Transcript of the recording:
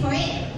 for it.